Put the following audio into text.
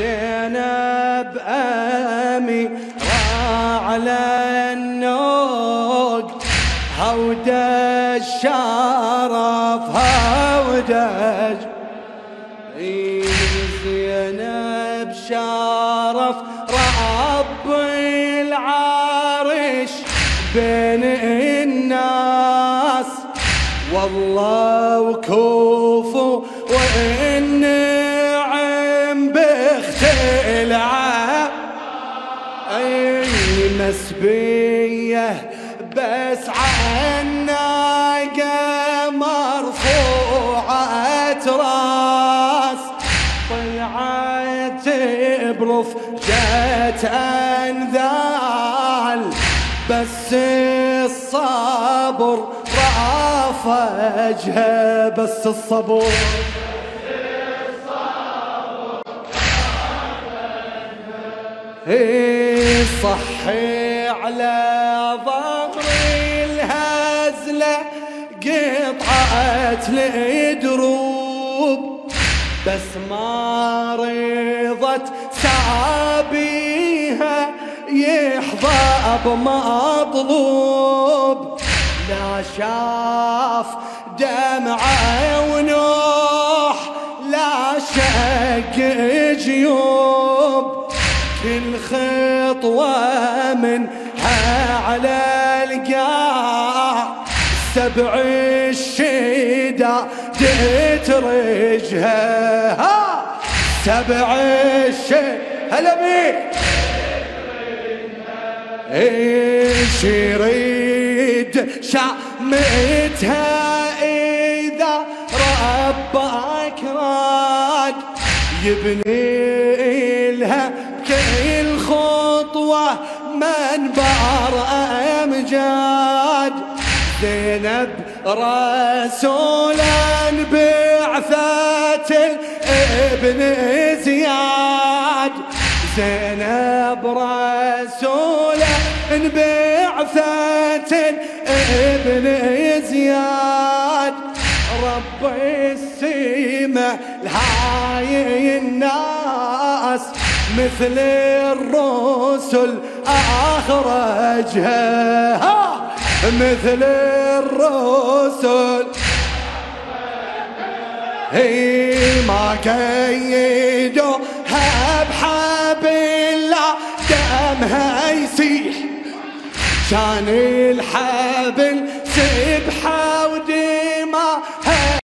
زينب أمي على النوق هودج شرف هودج زينب شرف رب العرش بين الناس والله وكوفو والنعم مسبية بس عناقه مرفوعه راس طلعت برف جت أنذال بس الصبر رافجها بس الصبر إيه صحي على ظهر الهزلة قطعت الدروب بس ما رضت سابيها يحظى بمطلوب. لا شاف دمعة ونوح لا شق جيوب. كل خطوة منها على القاع. سبع الشدة تترجها ها! سبع الشدة هلا بيك إيش يريد شامتها إذا ربك راد يبني منبر امجاد زينب رسولا بعثة ابن زياد. زينب رسولا بعثة ابن زياد. رب السماء الهاي الناس مثل الرسل أخرجها مثل الرسل. هي ما قيدوها بحبل دمها يسيح كان الحبل